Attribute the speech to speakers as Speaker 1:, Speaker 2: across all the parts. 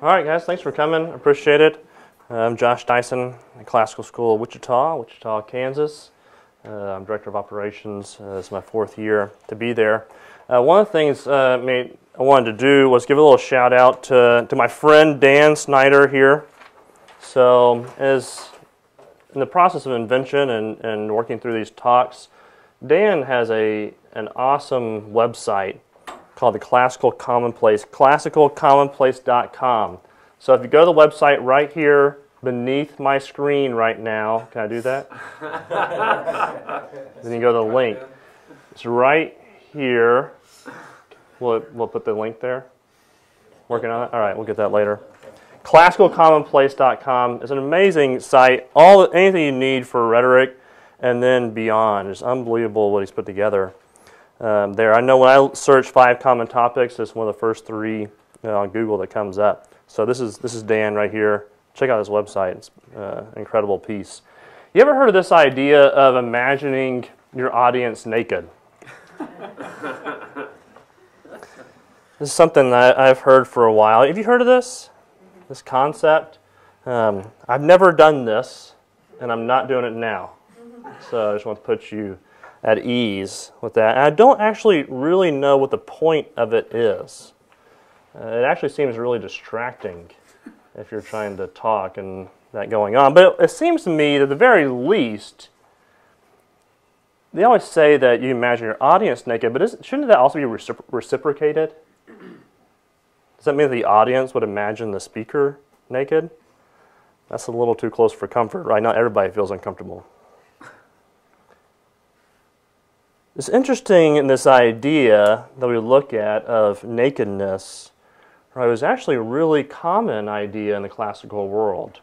Speaker 1: All right, guys, thanks for coming. Appreciate it. I'm Josh Dyson, Classical School of Wichita, Wichita, Kansas. Uh, I'm Director of Operations. Uh, it's my fourth year to be there. Uh, one of the things uh, I wanted to do was give a little shout out to, to my friend Dan Snyder here. So, as in the process of invention and, and working through these talks, Dan has a, an awesome website called the Classical Commonplace, classicalcommonplace.com. So if you go to the website right here beneath my screen right now, can I do that? then you go to the link. It's right here. We'll, we'll put the link there. Working on it? All right, we'll get that later. ClassicalCommonplace.com is an amazing site. All anything you need for rhetoric and then beyond. It's unbelievable what he's put together um, there. I know when I search five common topics, it's one of the first three you know, on Google that comes up. So this is this is Dan right here. Check out his website. It's uh, an incredible piece. You ever heard of this idea of imagining your audience naked? this is something I've heard for a while. Have you heard of this? This concept? Um, I've never done this, and I'm not doing it now. So I just want to put you at ease with that. And I don't actually really know what the point of it is. Uh, it actually seems really distracting if you're trying to talk and that going on. But it, it seems to me that at the very least, they always say that you imagine your audience naked, but shouldn't that also be recipro reciprocated? Does that mean the audience would imagine the speaker naked? That's a little too close for comfort, right? Not everybody feels uncomfortable. It's interesting in this idea that we look at of nakedness, right, it was actually a really common idea in the classical world.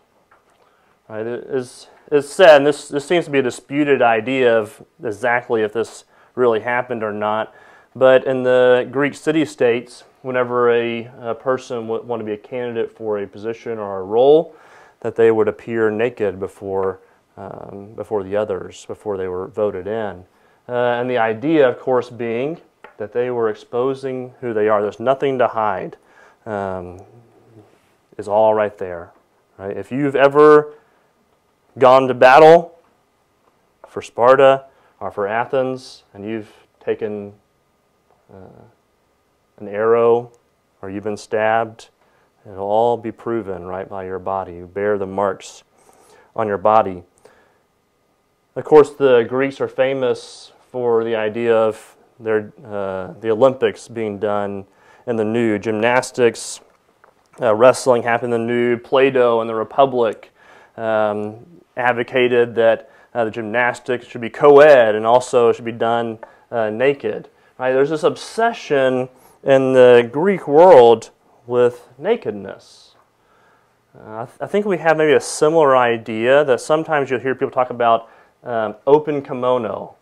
Speaker 1: Right? It is, it's said, and this, this seems to be a disputed idea of exactly if this really happened or not, but in the Greek city-states, whenever a, a person would want to be a candidate for a position or a role, that they would appear naked before, um, before the others, before they were voted in. Uh, and the idea, of course, being that they were exposing who they are. There's nothing to hide. Um, is all right there. Right? If you've ever gone to battle for Sparta or for Athens, and you've taken uh, an arrow or you've been stabbed, it'll all be proven right by your body. You bear the marks on your body. Of course, the Greeks are famous for the idea of their, uh, the Olympics being done in the nude. Gymnastics, uh, wrestling happened in the nude. Plato and the Republic um, advocated that uh, the gymnastics should be co-ed and also should be done uh, naked. Right? There's this obsession in the Greek world with nakedness. Uh, I, th I, think we have maybe a similar idea that sometimes you'll hear people talk about um, open kimono.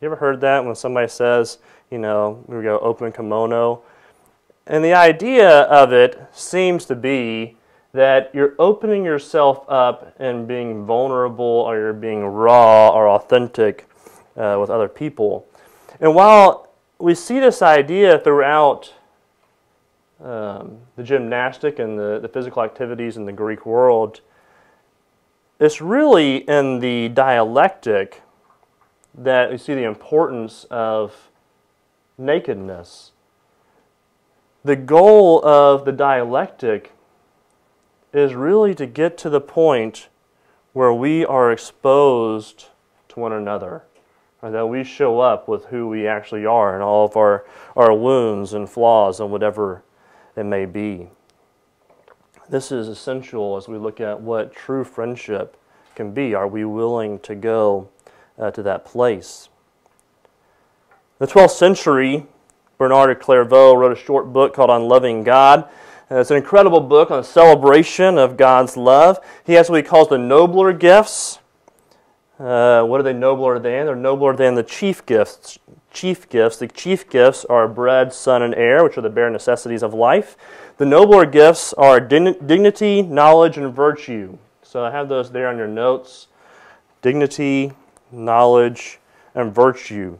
Speaker 1: You ever heard that when somebody says, you know, we go open kimono? And the idea of it seems to be that you're opening yourself up and being vulnerable or you're being raw or authentic uh, with other people. And while we see this idea throughout um, the gymnastic and the, the physical activities in the Greek world, it's really in the dialectic that we see the importance of nakedness. The goal of the dialectic is really to get to the point where we are exposed to one another. Or that we show up with who we actually are and all of our, our wounds and flaws and whatever it may be. This is essential as we look at what true friendship can be. Are we willing to go uh, to that place. In the 12th century, Bernard of Clairvaux wrote a short book called On Loving God. Uh, it's an incredible book on the celebration of God's love. He has what he calls the nobler gifts. Uh, what are they nobler than? They're nobler than the chief gifts. Chief gifts. The chief gifts are bread, sun, and air, which are the bare necessities of life. The nobler gifts are dignity, knowledge, and virtue. So I have those there on your notes. Dignity, knowledge, and virtue.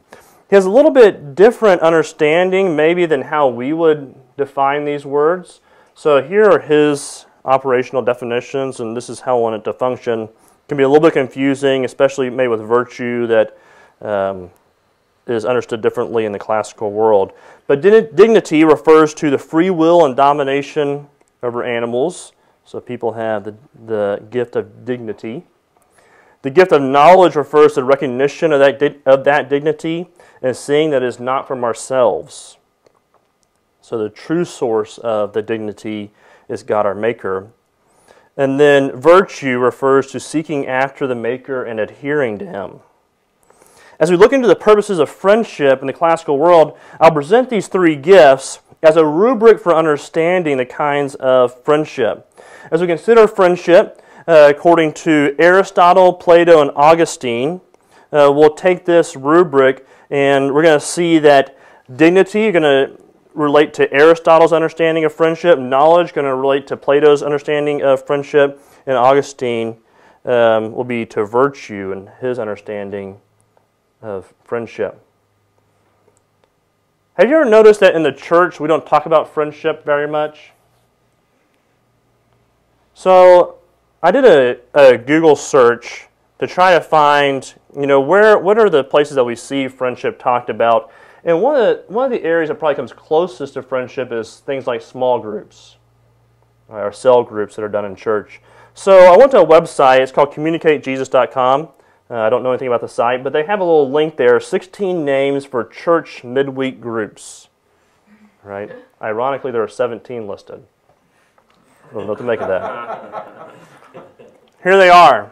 Speaker 1: He has a little bit different understanding, maybe, than how we would define these words. So here are his operational definitions, and this is how I want it to function. It can be a little bit confusing, especially made with virtue that um, is understood differently in the classical world. But dignity refers to the free will and domination over animals. So people have the, the gift of dignity. The gift of knowledge refers to recognition of that, of that dignity and seeing that it is not from ourselves. So the true source of the dignity is God our Maker. And then virtue refers to seeking after the Maker and adhering to Him. As we look into the purposes of friendship in the classical world, I'll present these three gifts as a rubric for understanding the kinds of friendship. As we consider friendship, uh, according to Aristotle, Plato, and Augustine, uh, we'll take this rubric and we're going to see that dignity is going to relate to Aristotle's understanding of friendship, knowledge going to relate to Plato's understanding of friendship, and Augustine um, will be to virtue and his understanding of friendship. Have you ever noticed that in the church we don't talk about friendship very much? So I did a, a Google search to try to find, you know, where what are the places that we see friendship talked about. And one of the, one of the areas that probably comes closest to friendship is things like small groups or cell groups that are done in church. So I went to a website. It's called communicatejesus.com. Uh, I don't know anything about the site, but they have a little link there 16 names for church midweek groups. Right? Ironically, there are 17 listed. I don't know what to make of that. Here they are.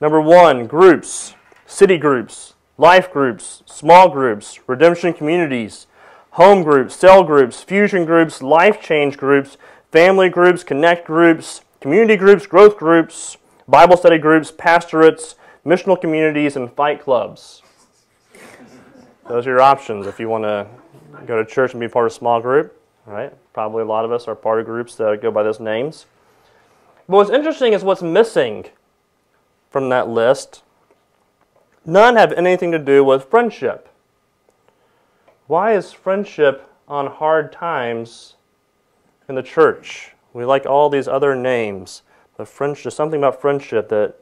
Speaker 1: Number one, groups, city groups, life groups, small groups, redemption communities, home groups, cell groups, fusion groups, life change groups, family groups, connect groups, community groups, growth groups, Bible study groups, pastorates, missional communities, and fight clubs. Those are your options if you want to go to church and be part of a small group. Right? Probably a lot of us are part of groups that go by those names. But what's interesting is what's missing from that list. None have anything to do with friendship. Why is friendship on hard times in the church? We like all these other names. But friendship, something about friendship that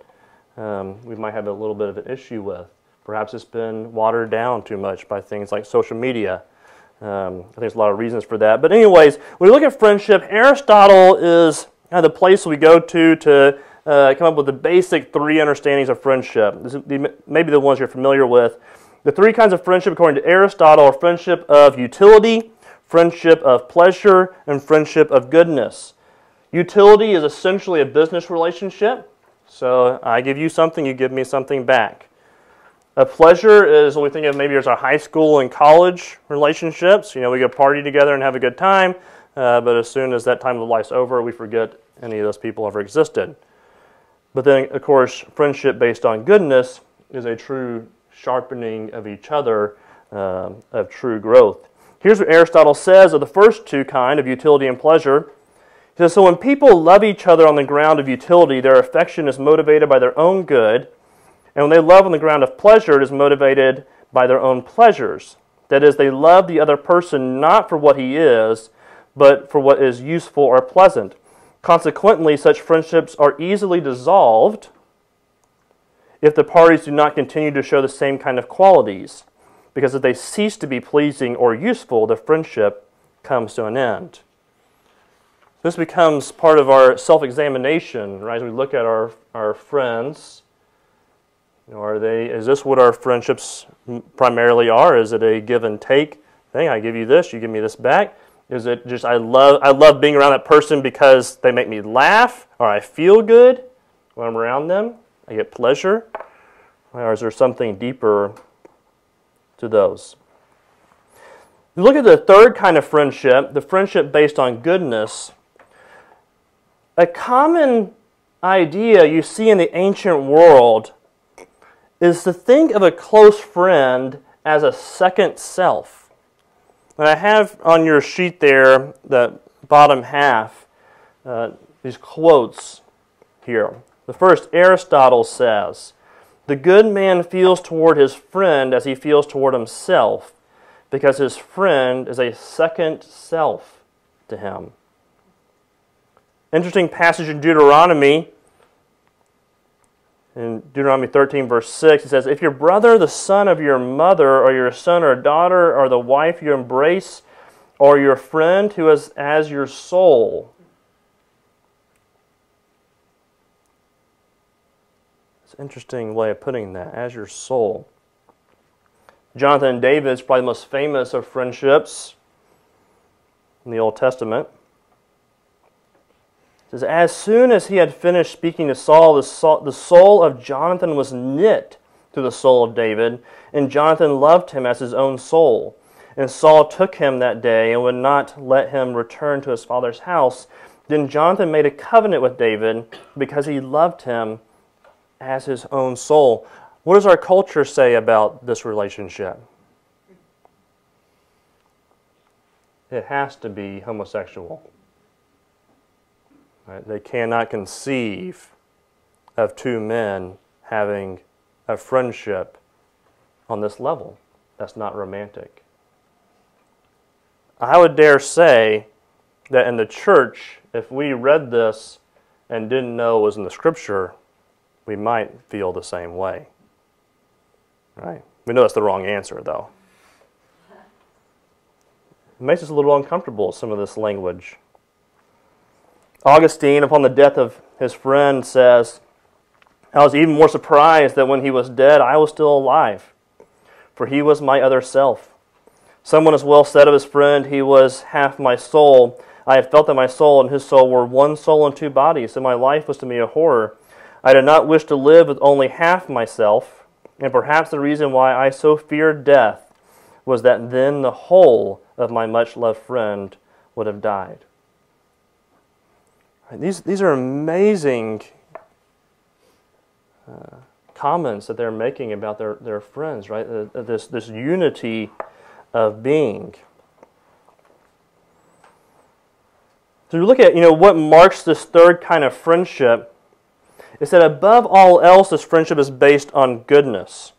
Speaker 1: um, we might have a little bit of an issue with. Perhaps it's been watered down too much by things like social media. Um, I think there's a lot of reasons for that. But anyways, when we look at friendship, Aristotle is kind of the place we go to to uh, come up with the basic three understandings of friendship. This is maybe the ones you're familiar with. The three kinds of friendship, according to Aristotle, are friendship of utility, friendship of pleasure, and friendship of goodness. Utility is essentially a business relationship. So I give you something, you give me something back. A pleasure is what we think of maybe as our high school and college relationships. You know, we go party together and have a good time, uh, but as soon as that time of life's over, we forget any of those people ever existed. But then, of course, friendship based on goodness is a true sharpening of each other, uh, of true growth. Here's what Aristotle says of the first two kind of utility and pleasure. He says, So when people love each other on the ground of utility, their affection is motivated by their own good. And when they love on the ground of pleasure, it is motivated by their own pleasures. That is, they love the other person not for what he is, but for what is useful or pleasant. Consequently, such friendships are easily dissolved if the parties do not continue to show the same kind of qualities, because if they cease to be pleasing or useful, the friendship comes to an end. This becomes part of our self examination, right? As we look at our, our friends, you know, are they, is this what our friendships primarily are? Is it a give and take thing? I give you this, you give me this back. Is it just I love I love being around that person because they make me laugh or I feel good when I'm around them? I get pleasure? Or is there something deeper to those? Look at the third kind of friendship, the friendship based on goodness. A common idea you see in the ancient world is to think of a close friend as a second self. And I have on your sheet there, the bottom half, uh, these quotes here. The first, Aristotle says, The good man feels toward his friend as he feels toward himself, because his friend is a second self to him. Interesting passage in Deuteronomy. In Deuteronomy 13, verse 6, it says, If your brother, the son of your mother, or your son or daughter, or the wife you embrace, or your friend who is as your soul, It's an interesting way of putting that, as your soul. Jonathan and David is probably the most famous of friendships in the Old Testament. Says, As soon as he had finished speaking to Saul, the soul of Jonathan was knit to the soul of David, and Jonathan loved him as his own soul. And Saul took him that day and would not let him return to his father's house. Then Jonathan made a covenant with David because he loved him as his own soul. What does our culture say about this relationship? It has to be homosexual. Right? They cannot conceive of two men having a friendship on this level. That's not romantic. I would dare say that in the church, if we read this and didn't know it was in the scripture, we might feel the same way. Right? We know that's the wrong answer, though. It makes us a little uncomfortable, some of this language. Augustine, upon the death of his friend, says, I was even more surprised that when he was dead, I was still alive, for he was my other self. Someone has well said of his friend, he was half my soul. I had felt that my soul and his soul were one soul and two bodies, and my life was to me a horror. I did not wish to live with only half myself, and perhaps the reason why I so feared death was that then the whole of my much loved friend would have died. These, these are amazing uh, comments that they're making about their, their friends, right? Uh, this, this unity of being. So you look at, you know, what marks this third kind of friendship is that above all else, this friendship is based on goodness.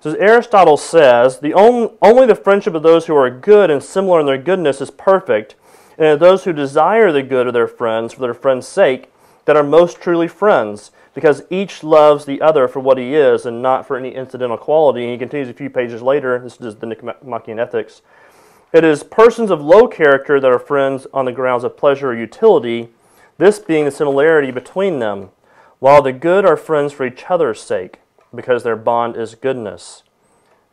Speaker 1: So as Aristotle says, the only, only the friendship of those who are good and similar in their goodness is perfect, and those who desire the good of their friends for their friend's sake that are most truly friends, because each loves the other for what he is and not for any incidental quality. And he continues a few pages later, this is the Nicomachean Ethics. It is persons of low character that are friends on the grounds of pleasure or utility, this being the similarity between them while the good are friends for each other's sake, because their bond is goodness.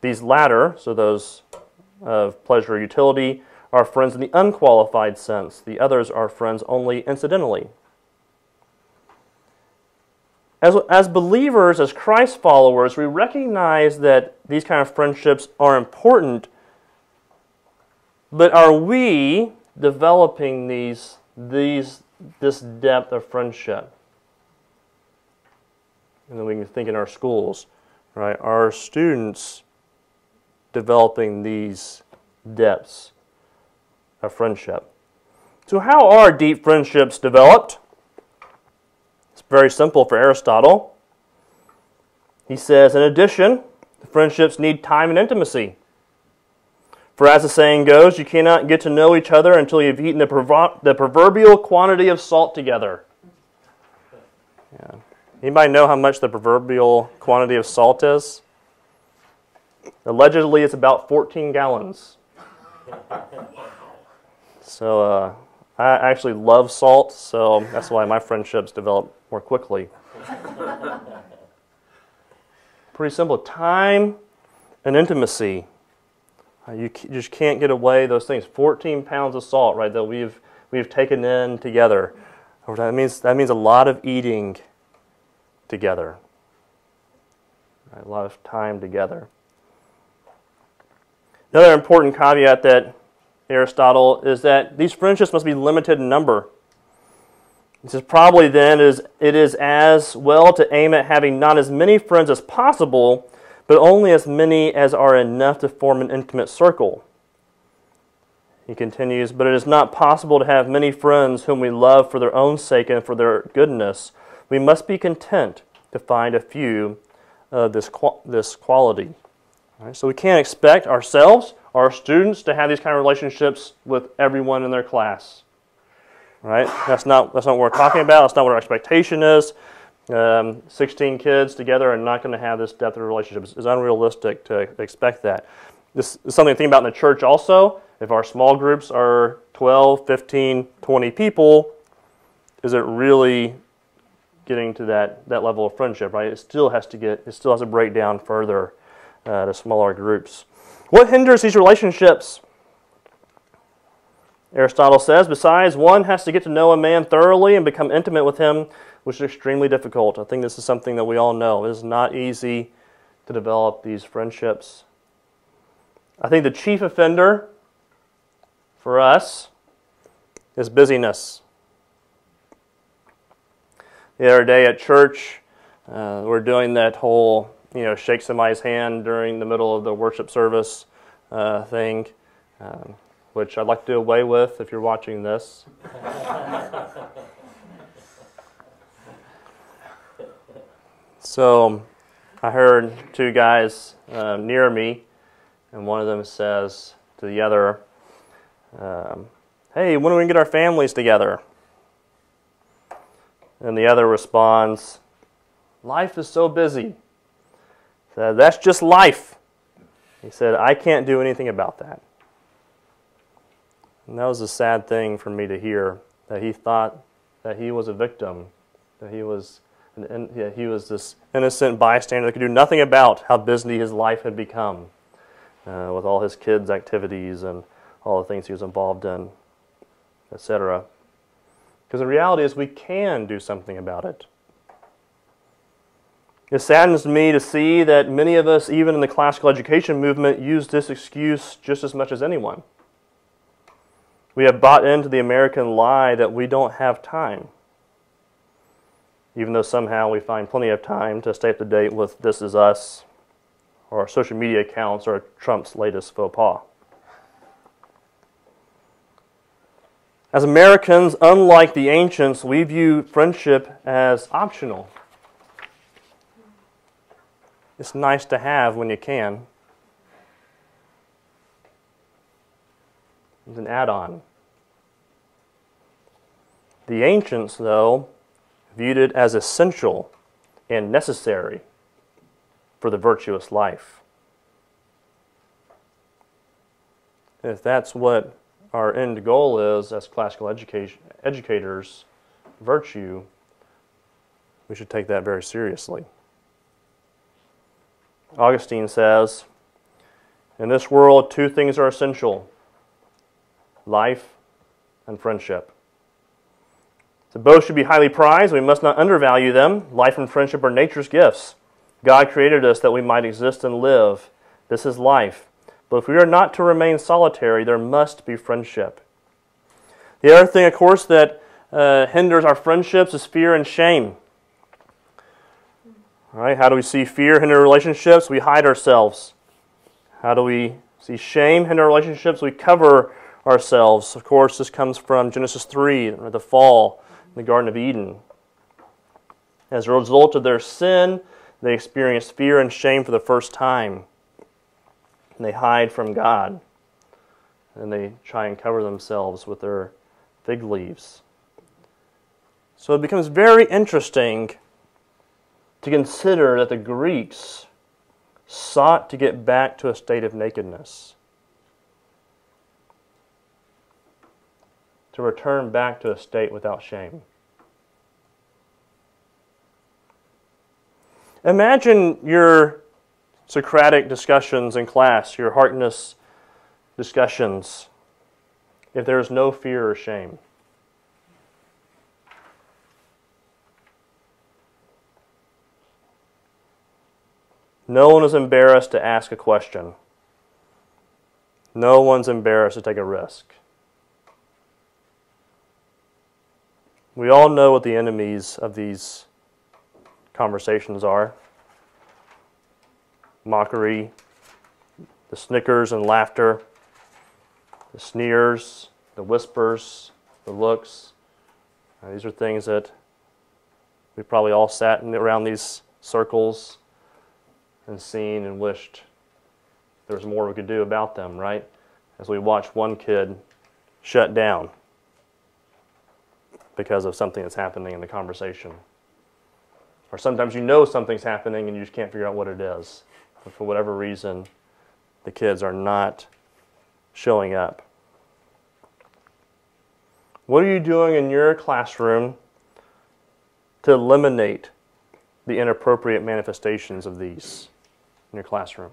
Speaker 1: These latter, so those of pleasure or utility, are friends in the unqualified sense. The others are friends only incidentally. As, as believers, as Christ followers, we recognize that these kind of friendships are important, but are we developing these, these, this depth of friendship? and then we can think in our schools, right? Are students developing these depths of friendship? So, how are deep friendships developed? It's very simple for Aristotle. He says, in addition, friendships need time and intimacy. For as the saying goes, you cannot get to know each other until you've eaten the, the proverbial quantity of salt together. Yeah. Anybody know how much the proverbial quantity of salt is? Allegedly, it's about 14 gallons. So uh, I actually love salt, so that's why my friendships develop more quickly. Pretty simple. Time and intimacy. Uh, you just can't get away those things. 14 pounds of salt, right, that we've, we've taken in together. That means, that means a lot of eating together. A lot of time together. Another important caveat that Aristotle is that these friendships must be limited in number. He says probably then is it is as well to aim at having not as many friends as possible, but only as many as are enough to form an intimate circle. He continues, but it is not possible to have many friends whom we love for their own sake and for their goodness, we must be content to find a few of this, this quality. So we can't expect ourselves our students to have these kind of relationships with everyone in their class. Right? That's not that's not what we're talking about. That's not what our expectation is. Um, 16 kids together are not going to have this depth of relationships. It's unrealistic to expect that. This is something to think about in the church also. If our small groups are 12, 15, 20 people, is it really getting to that, that level of friendship, right? It still has to get, it still has to break down further uh, to smaller groups. What hinders these relationships? Aristotle says, besides, one has to get to know a man thoroughly and become intimate with him, which is extremely difficult. I think this is something that we all know. It is not easy to develop these friendships. I think the chief offender for us is busyness. The other day at church, uh, we're doing that whole, you know, shake somebody's hand during the middle of the worship service uh, thing, um, which I'd like to do away with if you're watching this. so I heard two guys uh, near me, and one of them says to the other, um, Hey, when are we going to get our families together? And the other responds, Life is so busy. Said, That's just life. He said, I can't do anything about that. And that was a sad thing for me to hear that he thought that he was a victim, that he was, an, yeah, he was this innocent bystander that could do nothing about how busy his life had become uh, with all his kids' activities and all the things he was involved in, etc. Because the reality is we can do something about it. It saddens me to see that many of us, even in the classical education movement, use this excuse just as much as anyone. We have bought into the American lie that we don't have time, even though somehow we find plenty of time to stay up to date with This Is Us or our social media accounts or Trump's latest faux pas. As Americans, unlike the ancients, we view friendship as optional. It's nice to have when you can. It's an add on. The ancients, though, viewed it as essential and necessary for the virtuous life. If that's what our end goal is as classical education, educators, virtue, we should take that very seriously. Augustine says, In this world, two things are essential life and friendship. So both should be highly prized. We must not undervalue them. Life and friendship are nature's gifts. God created us that we might exist and live. This is life. But if we are not to remain solitary, there must be friendship. The other thing, of course, that uh, hinders our friendships is fear and shame. Right, how do we see fear hinder relationships? We hide ourselves. How do we see shame hinder relationships? We cover ourselves. Of course, this comes from Genesis 3, the fall in the Garden of Eden. As a result of their sin, they experience fear and shame for the first time and they hide from God. And they try and cover themselves with their fig leaves. So it becomes very interesting to consider that the Greeks sought to get back to a state of nakedness. To return back to a state without shame. Imagine you're Socratic discussions in class, your Harkness discussions, if there is no fear or shame. No one is embarrassed to ask a question. No one's embarrassed to take a risk. We all know what the enemies of these conversations are mockery, the snickers and laughter, the sneers, the whispers, the looks. Uh, these are things that we probably all sat in, around these circles and seen and wished there was more we could do about them, right? As we watch one kid shut down because of something that's happening in the conversation. Or sometimes you know something's happening and you just can't figure out what it is. But for whatever reason, the kids are not showing up. What are you doing in your classroom to eliminate the inappropriate manifestations of these in your classroom?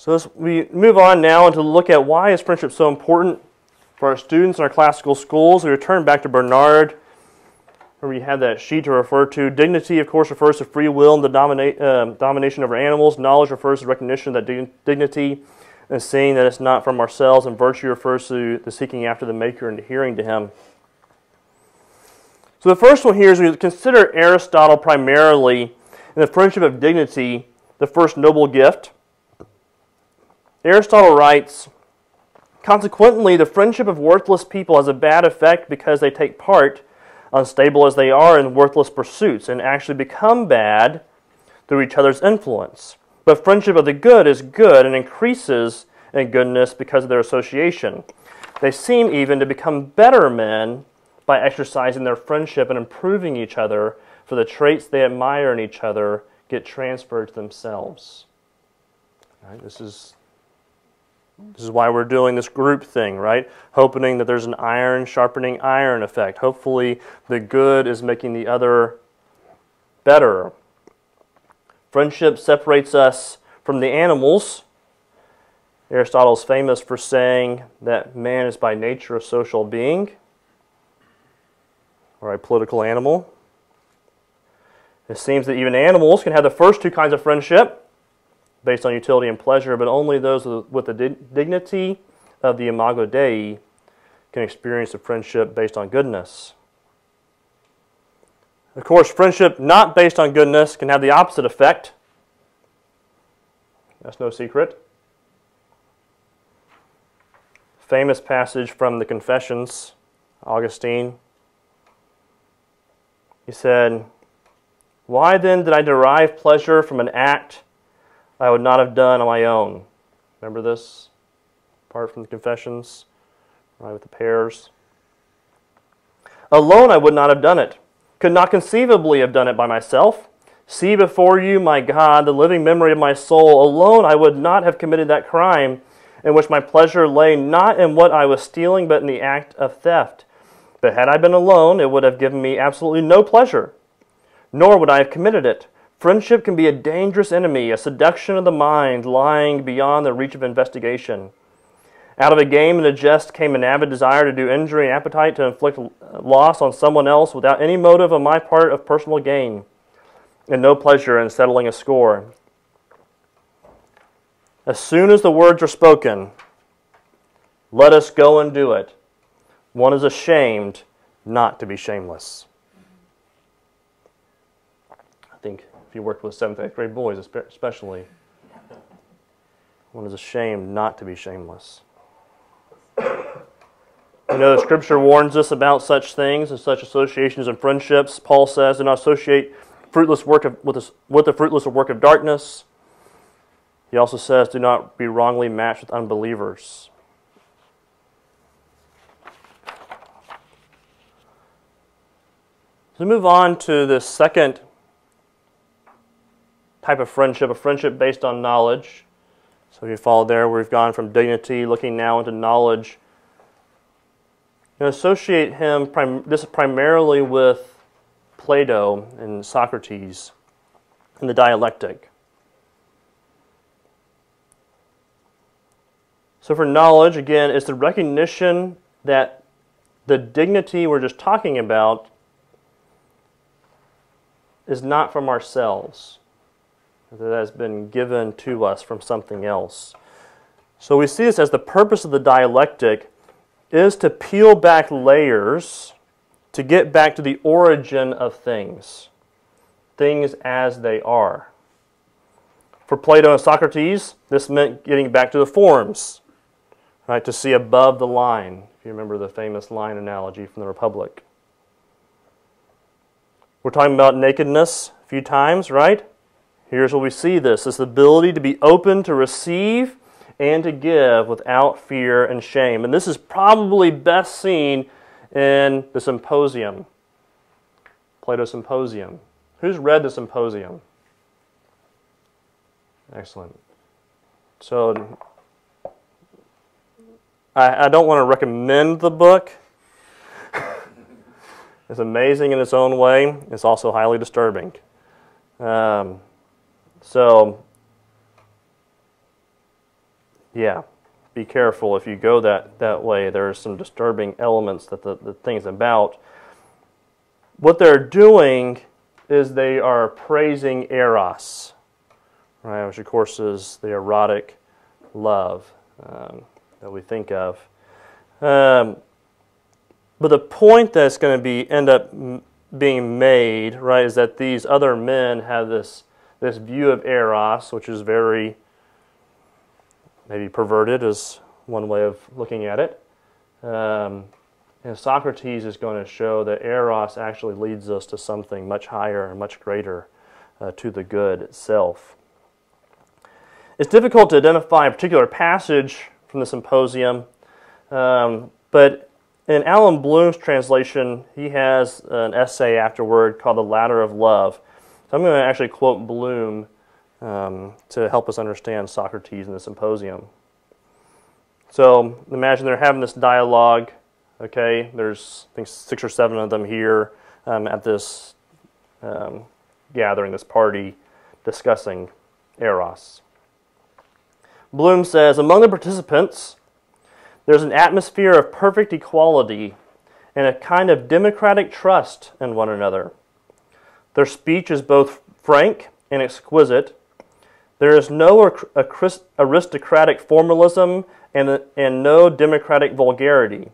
Speaker 1: So as we move on now and to look at why is friendship so important for our students in our classical schools, we return back to Bernard, where we had that sheet to refer to. Dignity, of course, refers to free will and the domina- uh, domination over animals. Knowledge refers to recognition of that dig- dignity and seeing that it's not from ourselves. And virtue refers to the seeking after the Maker and adhering to Him. So the first one here is we consider Aristotle primarily in the friendship of dignity, the first noble gift. Aristotle writes Consequently, the friendship of worthless people has a bad effect because they take part, unstable as they are, in worthless pursuits and actually become bad through each other's influence. But friendship of the good is good and increases in goodness because of their association. They seem even to become better men by exercising their friendship and improving each other, for the traits they admire in each other get transferred to themselves. Right, this is this is why we're doing this group thing, right? Hoping that there's an iron sharpening iron effect. Hopefully, the good is making the other better. Friendship separates us from the animals. Aristotle is famous for saying that man is by nature a social being or a political animal. It seems that even animals can have the first two kinds of friendship based on utility and pleasure, but only those with the dignity of the imago Dei can experience a friendship based on goodness. Of course, friendship not based on goodness can have the opposite effect. That's no secret. Famous passage from the Confessions, Augustine. He said, Why then did I derive pleasure from an act I would not have done on my own. Remember this Apart from the Confessions, right, with the pears? Alone I would not have done it, could not conceivably have done it by myself. See before you, my God, the living memory of my soul. Alone I would not have committed that crime in which my pleasure lay not in what I was stealing, but in the act of theft. But had I been alone, it would have given me absolutely no pleasure, nor would I have committed it. Friendship can be a dangerous enemy, a seduction of the mind lying beyond the reach of investigation. Out of a game and a jest came an avid desire to do injury and appetite to inflict loss on someone else without any motive on my part of personal gain, and no pleasure in settling a score. As soon as the words are spoken, let us go and do it. One is ashamed not to be shameless. I think if you worked with seventh, eighth grade boys, especially. One is ashamed not to be shameless. You know, the scripture warns us about such things and such associations and friendships. Paul says, do not associate fruitless work of, with, the, with the fruitless work of darkness. He also says, do not be wrongly matched with unbelievers. So move on to the second type of friendship, a friendship based on knowledge. So if you follow there, we've gone from dignity, looking now into knowledge. You associate him prim- this primarily with Plato and Socrates and the dialectic. So for knowledge, again, it's the recognition that the dignity we're just talking about is not from ourselves that has been given to us from something else. So we see this as the purpose of the dialectic is to peel back layers to get back to the origin of things, things as they are. For Plato and Socrates, this meant getting back to the forms, right, to see above the line, if you remember the famous line analogy from the Republic. We're talking about nakedness a few times, right? Here's where we see this this ability to be open to receive and to give without fear and shame. And this is probably best seen in the Symposium, Plato Symposium. Who's read the Symposium? Excellent. So, I, I don't want to recommend the book. it's amazing in its own way. It's also highly disturbing. Um, so, yeah, be careful if you go that, that way. There are some disturbing elements that the, the thing's about. What they're doing is they are praising Eros, right, which of course is the erotic love um, that we think of. Um, but the point that's going to be end up being made, right, is that these other men have this this view of eros, which is very maybe perverted, is one way of looking at it. Um, and Socrates is going to show that eros actually leads us to something much higher and much greater, uh, to the good itself. It's difficult to identify a particular passage from the symposium, um, but in Allan Bloom's translation, he has an essay afterward called The Ladder of Love. So I'm going to actually quote Bloom um, to help us understand Socrates in the symposium. So imagine they're having this dialogue. Okay, there's I think six or seven of them here um, at this um, gathering, this party, discussing Eros. Bloom says Among the participants, there's an atmosphere of perfect equality and a kind of democratic trust in one another. Their speech is both frank and exquisite. There is no aristocratic formalism and, and no democratic vulgarity.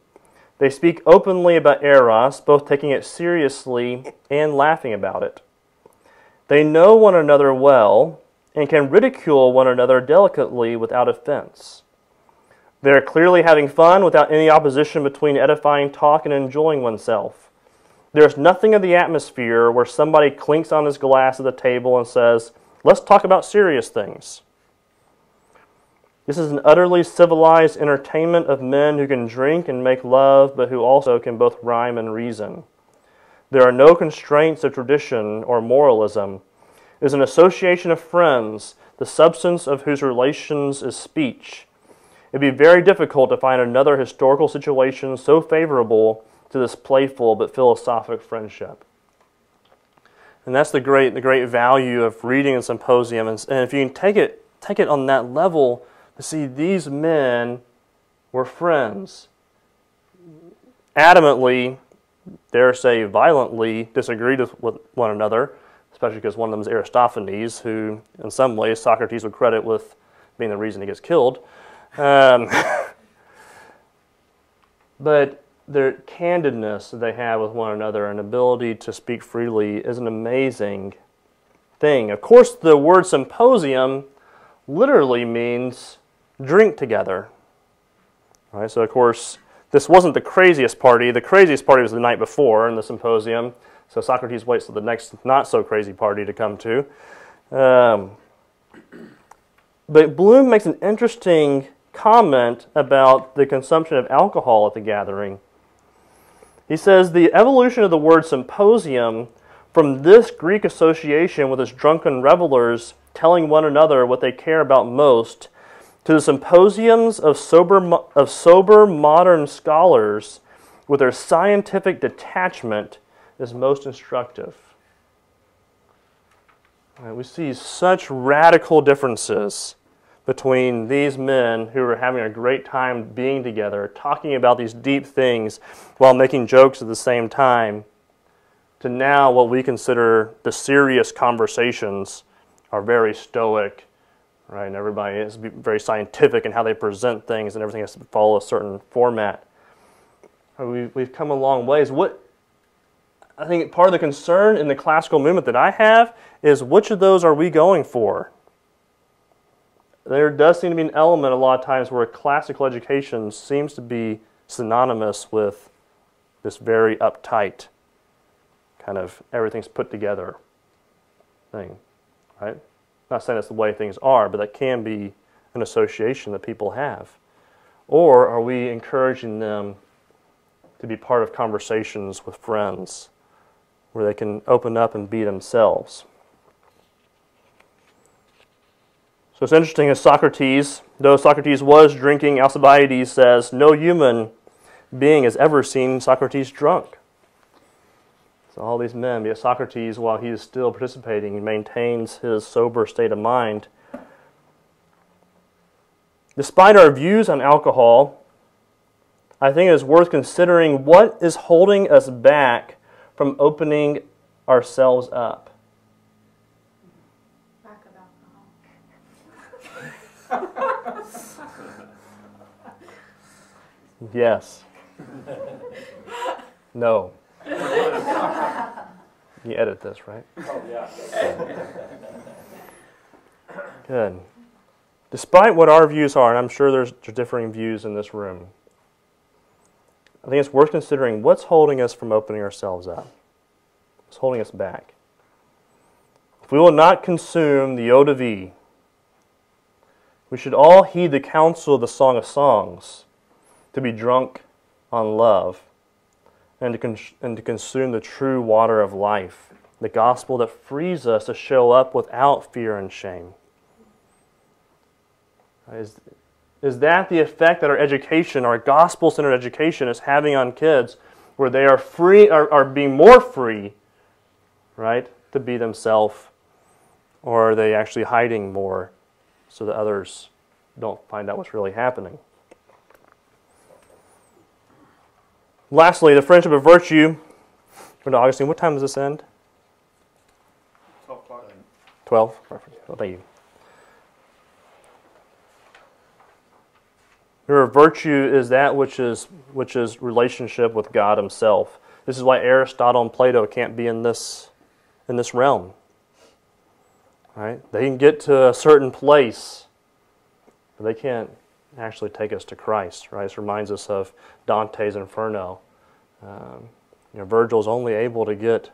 Speaker 1: They speak openly about Eros, both taking it seriously and laughing about it. They know one another well and can ridicule one another delicately without offense. They are clearly having fun without any opposition between edifying talk and enjoying oneself. There's nothing in the atmosphere where somebody clinks on his glass at the table and says, Let's talk about serious things. This is an utterly civilized entertainment of men who can drink and make love, but who also can both rhyme and reason. There are no constraints of tradition or moralism. It is an association of friends, the substance of whose relations is speech. It would be very difficult to find another historical situation so favorable to this playful but philosophic friendship. And that's the great, the great value of reading a symposium. And, and if you can take it, take it on that level, to see these men were friends. Adamantly, dare say violently, disagreed with one another, especially because one of them is Aristophanes, who, in some ways, Socrates would credit with being the reason he gets killed. Um, but their candidness that they have with one another and ability to speak freely is an amazing thing. Of course, the word symposium literally means drink together. All right, so, of course, this wasn't the craziest party. The craziest party was the night before in the symposium. So Socrates waits for the next not so crazy party to come to. Um, but Bloom makes an interesting comment about the consumption of alcohol at the gathering. He says the evolution of the word symposium from this Greek association with its drunken revelers telling one another what they care about most to the symposiums of sober, of sober modern scholars with their scientific detachment is most instructive. Right, we see such radical differences between these men who were having a great time being together, talking about these deep things while making jokes at the same time, to now what we consider the serious conversations are very stoic, right? And everybody is very scientific in how they present things, and everything has to follow a certain format. Uh, we've come a long ways. What I think part of the concern in the classical movement that I have is which of those are we going for? There does seem to be an element a lot of times where classical education seems to be synonymous with this very uptight kind of everything's put together thing, right? Not saying that's the way things are, but that can be an association that people have. Or are we encouraging them to be part of conversations with friends where they can open up and be themselves? So it's interesting as Socrates, though Socrates was drinking, Alcibiades says, no human being has ever seen Socrates drunk. So all these men, yet Socrates, while he is still participating, maintains his sober state of mind. Despite our views on alcohol, I think it is worth considering what is holding us back from opening ourselves up. Yes. No. You edit this, right? Oh, yeah. Good. Despite what our views are, and I'm sure there's differing views in this room, I think it's worth considering what's holding us from opening ourselves up. What's holding us back? If we will not consume the eau de vie, we should all heed the counsel of the Song of Songs to be drunk on love and to, con- and to consume the true water of life, the gospel that frees us to show up without fear and shame. Is, is that the effect that our education, our gospel centered education, is having on kids, where they are free, are, are being more free, right, to be themselves, or are they actually hiding more so that others don't find out what's really happening? Lastly, the friendship of virtue. From Augustine, what time does this end? 12 o'clock. 12? Well, thank you. Remember, virtue is that which is which is relationship with God Himself. This is why Aristotle and Plato can't be in this in this realm. Right? They can get to a certain place, but they can't actually take us to Christ. Right? This reminds us of Dante's Inferno. Um, you know, Virgil's only able to get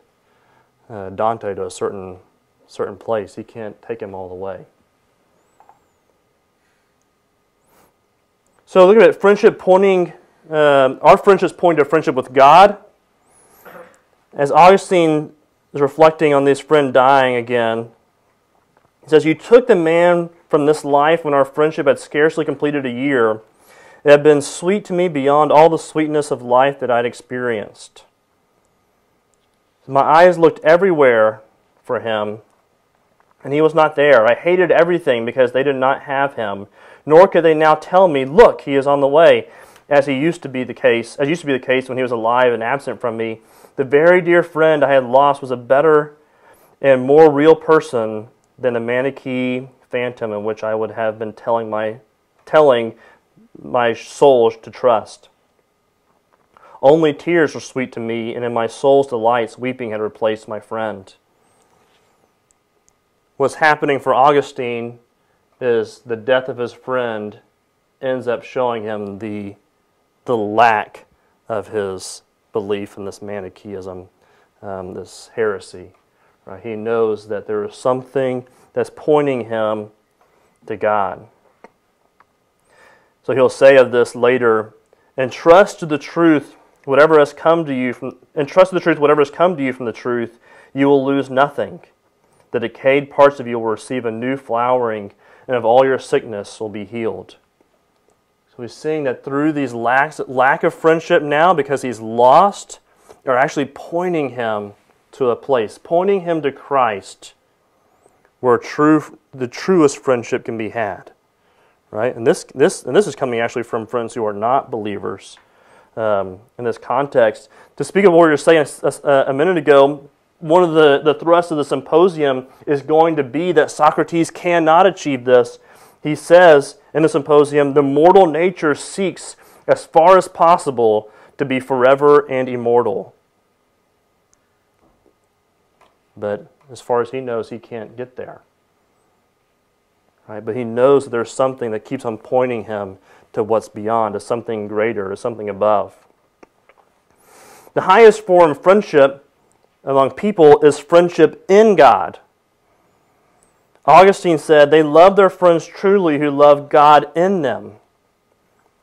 Speaker 1: uh, Dante to a certain certain place. He can't take him all the way. So look at it. Friendship pointing. Um, our friendships point to friendship with God. As Augustine is reflecting on this friend dying again, he says, "You took the man from this life when our friendship had scarcely completed a year." It had been sweet to me beyond all the sweetness of life that I'd experienced. My eyes looked everywhere for him, and he was not there. I hated everything because they did not have him, nor could they now tell me, Look, he is on the way, as he used to be the case, as used to be the case when he was alive and absent from me. The very dear friend I had lost was a better and more real person than the Manichae phantom in which I would have been telling my telling my soul to trust. Only tears were sweet to me, and in my soul's delights, weeping had replaced my friend. What's happening for Augustine is the death of his friend ends up showing him the, the lack of his belief in this Manichaeism, um, this heresy. Right? He knows that there is something that's pointing him to God. So he'll say of this later, entrust to the truth whatever has come to you from entrust to the truth whatever has come to you from the truth, you will lose nothing. The decayed parts of you will receive a new flowering, and of all your sickness will be healed. So he's seeing that through these lacks, lack of friendship now, because he's lost, are actually pointing him to a place, pointing him to Christ, where true, the truest friendship can be had right? And this, this, and this is coming actually from friends who are not believers um, in this context. To speak of what we were saying a, a minute ago, one of the, the thrusts of the symposium is going to be that Socrates cannot achieve this. He says in the symposium, the mortal nature seeks as far as possible to be forever and immortal. But as far as he knows, he can't get there. Right? But he knows that there's something that keeps on pointing him to what's beyond, to something greater, to something above. The highest form of friendship among people is friendship in God. Augustine said, They love their friends truly who love God in them.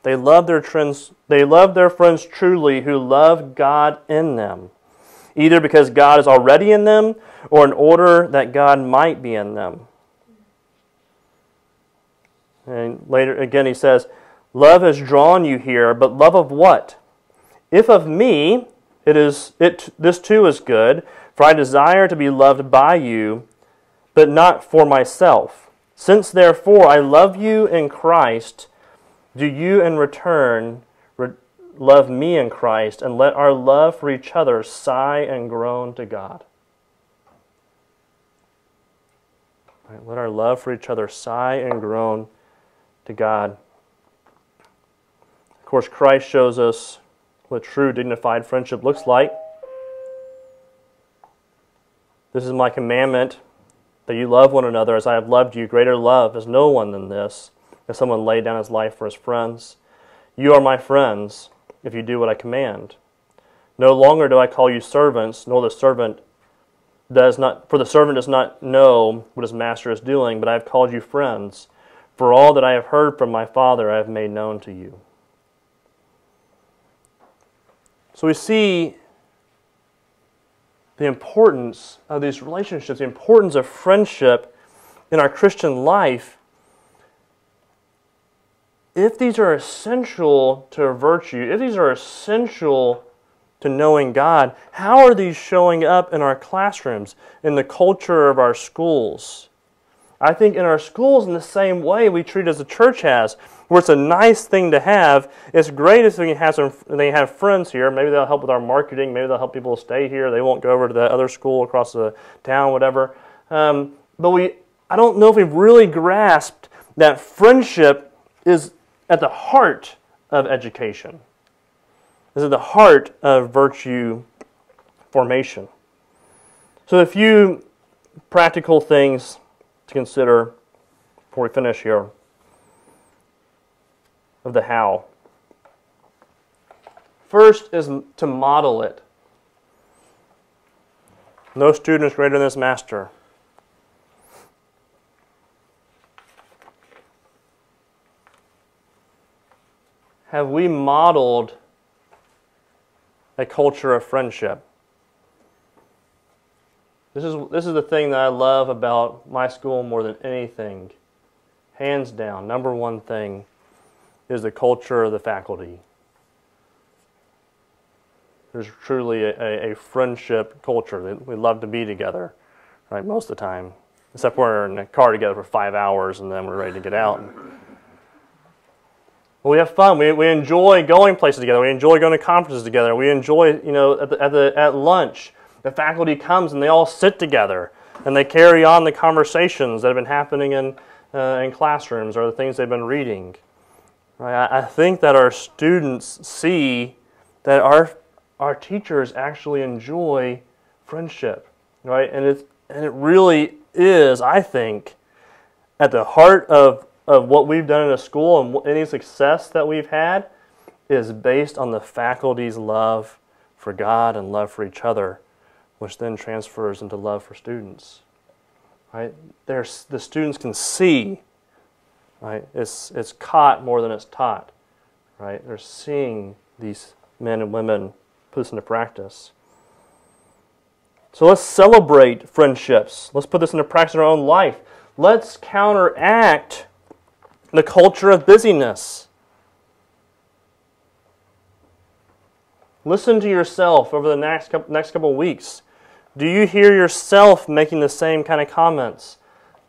Speaker 1: They love their friends, they love their friends truly who love God in them, either because God is already in them or in order that God might be in them. And later again he says, Love has drawn you here, but love of what? If of me, it is it this too is good, for I desire to be loved by you, but not for myself. Since therefore I love you in Christ, do you in return re- love me in Christ, and let our love for each other sigh and groan to God. Right, let our love for each other sigh and groan to God. Of course, Christ shows us what true dignified friendship looks like. This is my commandment that you love one another as I have loved you. Greater love is no one than this, that someone laid down his life for his friends. You are my friends if you do what I command. No longer do I call you servants, nor the servant does not for the servant does not know what his master is doing, but I have called you friends. For all that I have heard from my Father I have made known to you. So we see the importance of these relationships, the importance of friendship in our Christian life. If these are essential to virtue, if these are essential to knowing God, how are these showing up in our classrooms, in the culture of our schools? I think in our schools, in the same way we treat as the church has, where it's a nice thing to have. It's great if they have some, they have friends here. Maybe they'll help with our marketing. Maybe they'll help people stay here. They won't go over to that other school across the town, whatever. Um, but we, I don't know if we've really grasped that friendship is at the heart of education. Is at the heart of virtue formation. So a few practical things to consider before we finish here of the how. First is to model it. No student is greater than his master. Have we modeled a culture of friendship? This is, this is the thing that I love about my school more than anything. Hands down, number one thing is the culture of the faculty. There's truly a, a friendship culture. That we love to be together, right, most of the time. Except we're in a car together for five hours and then we're ready to get out. We have fun. We, we enjoy going places together. We enjoy going to conferences together. We enjoy, you know, at, the, at, the, at lunch, the faculty comes and they all sit together and they carry on the conversations that have been happening in, uh, in classrooms or the things they've been reading. Right? I think that our students see that our, our teachers actually enjoy friendship, right? And it, and it really is, I think, at the heart of, of what we've done in a school and any success that we've had is based on the faculty's love for God and love for each other, which then transfers into love for students. Right? There's, the students can see Right? It's, it's caught more than it's taught. Right? They're seeing these men and women put this into practice. So let's celebrate friendships. Let's put this into practice in our own life. Let's counteract the culture of busyness. Listen to yourself over the next couple, next couple weeks. Do you hear yourself making the same kind of comments?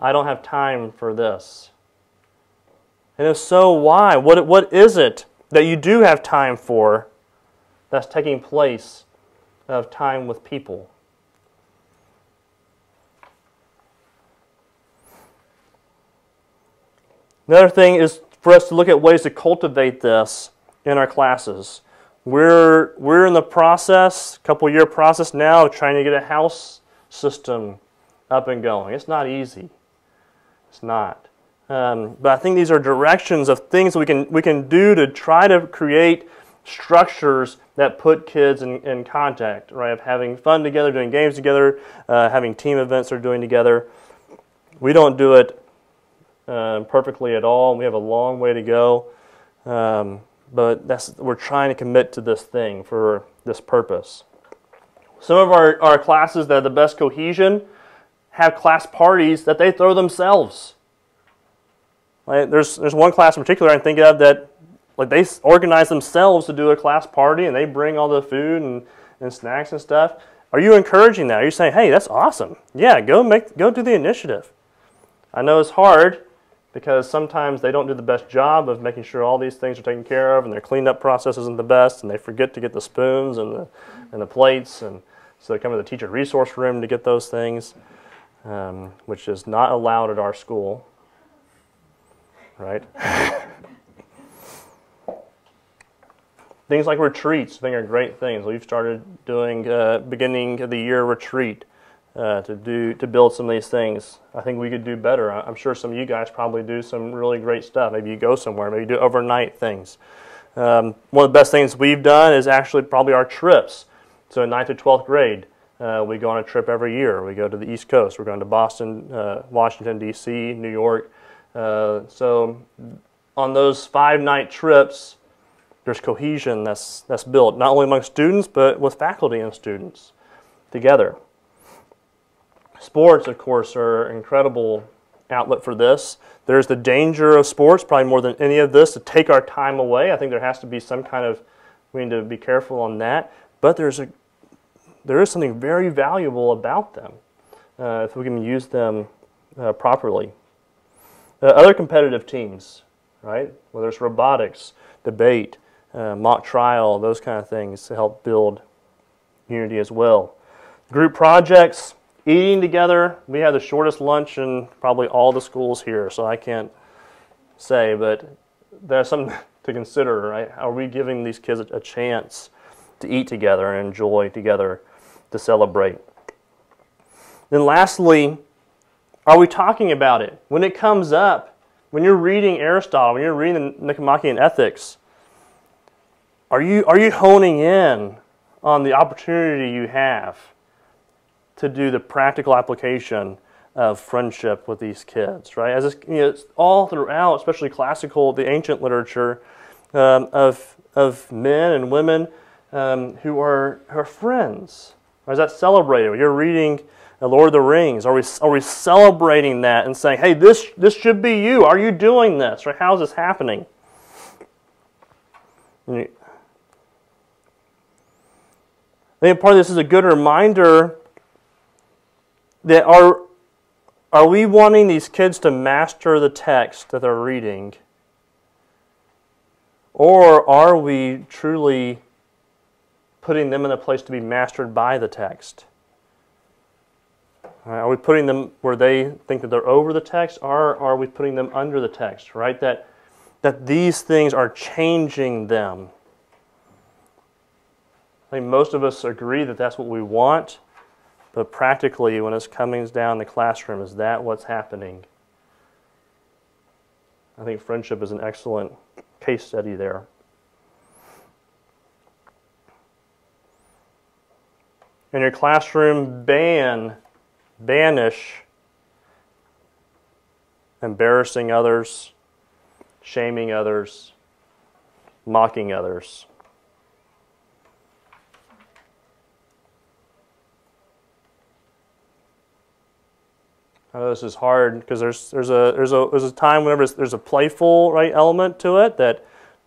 Speaker 1: I don't have time for this. And if so, why? What, what is it that you do have time for that's taking place of time with people? Another thing is for us to look at ways to cultivate this in our classes. We're, we're in the process, couple year process now, trying to get a house system up and going. It's not easy. It's not. Um, but I think these are directions of things we can we can do to try to create structures that put kids in, in contact, right? Of having fun together, doing games together, uh, having team events they're doing together. We don't do it uh, perfectly at all. We have a long way to go, um, but that's we're trying to commit to this thing for this purpose. Some of our, our classes that have the best cohesion have class parties that they throw themselves. Right? There's, there's one class in particular I think of that like they organize themselves to do a class party and they bring all the food and, and snacks and stuff. Are you encouraging that? Are you saying, hey, that's awesome? Yeah, go make go do the initiative. I know it's hard because sometimes they don't do the best job of making sure all these things are taken care of and their cleanup process isn't the best and they forget to get the spoons and the and the plates and so they come to the teacher resource room to get those things, um, which is not allowed at our school. Right? things like retreats, I think are great things. We've started doing uh, beginning of the year retreat uh, to do to build some of these things. I think we could do better. I'm sure some of you guys probably do some really great stuff. Maybe you go somewhere, maybe you do overnight things. Um, one of the best things we've done is actually probably our trips. So in 9th to 12th grade, uh, we go on a trip every year. We go to the East Coast. We're going to Boston, uh, Washington, D.C., New York. Uh, so on those five-night trips, there's cohesion that's, that's built, not only among students, but with faculty and students together. Sports, of course, are an incredible outlet for this. There's the danger of sports, probably more than any of this, to take our time away. I think there has to be some kind of, we need to be careful on that. But there's a there is something very valuable about them uh, if we can use them uh, properly. Uh, other competitive teams, right? Whether it's robotics, debate, uh, mock trial, those kind of things to help build unity as well. Group projects, eating together. We have the shortest lunch in probably all the schools here, so I can't say, but there's something to consider, right? Are we giving these kids a chance to eat together and enjoy together to celebrate. Then, lastly, are we talking about it? When it comes up, when you're reading Aristotle, when you're reading the Nicomachean Ethics, are you, are you honing in on the opportunity you have to do the practical application of friendship with these kids, right? As you know, it's all throughout, especially classical, the ancient literature um, of, of men and women um, who, are, who are friends or is that celebrated? You're reading the Lord of the Rings. Are we, are we celebrating that and saying, hey, this, this should be you? Are you doing this? Or how is this happening? I think part of this is a good reminder that are, are we wanting these kids to master the text that they're reading? Or are we truly putting them in a place to be mastered by the text? Uh, are we putting them where they think that they're over the text, or are we putting them under the text, right? That, that these things are changing them. I think most of us agree that that's what we want, but practically, when it's coming down the classroom, is that what's happening? I think friendship is an excellent case study there. in your classroom ban, banish embarrassing others, shaming others, mocking others. I know this is hard because there's there's a there's a there's a time whenever there's a playful right element to it that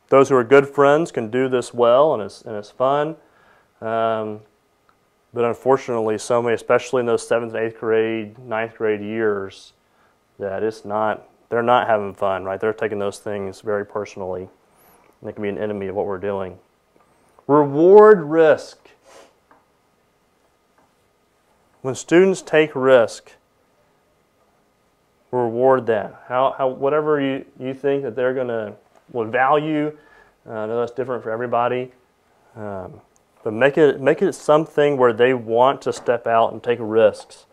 Speaker 1: those who are good friends can do this well and it's and it's fun. Um, but unfortunately, so many, especially in those seventh and eighth grade, ninth grade years, that it's not, they're not having fun, right? They're taking those things very personally. And it can be an enemy of what we're doing. Reward risk. When students take risk, reward that. How, how whatever you, you think that they're going to will value. Uh, I know that's different for everybody. Um, but make it, make it something where they want to step out and take risks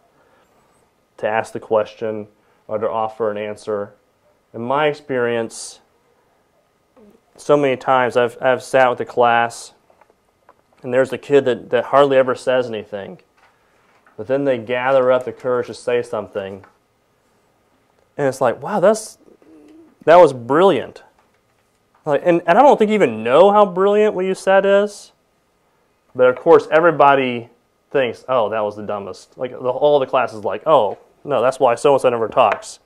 Speaker 1: to ask the question or to offer an answer in my experience, so many times I've, I've sat with a class and there's a kid that, that hardly ever says anything, but then they gather up the courage to say something. And it's like, wow, that's, that was brilliant. Like, and, and I don't think you even know how brilliant what you said is. But of course, everybody thinks, oh, that was the dumbest. Like the, all the class is like, oh, no, that's why so and so never talks.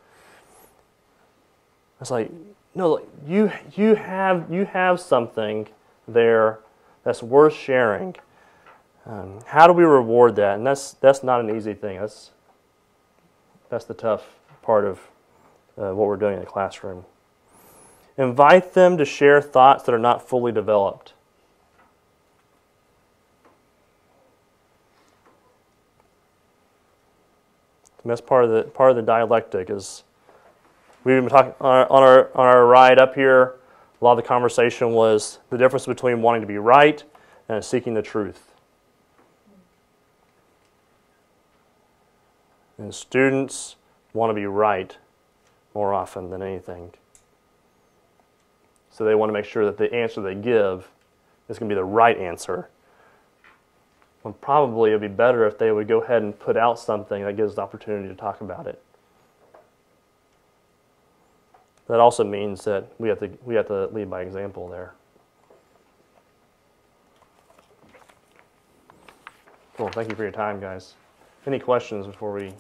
Speaker 1: It's like, no, you you have you have something there that's worth sharing. Um, how do we reward that? And that's that's not an easy thing. That's that's the tough part of uh, what we're doing in the classroom. Invite them to share thoughts that are not fully developed. And that's part of the part of the dialectic is we've been talking on our, on our on our ride up here. A lot of the conversation was the difference between wanting to be right and seeking the truth. And students want to be right more often than anything. So they want to make sure that the answer they give is going to be the right answer when probably it would be better if they would go ahead and put out something that gives the opportunity to talk about it. That also means that we have to, we have to lead by example there. Cool. Thank you for your time, guys. Any questions before we